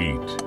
Eat.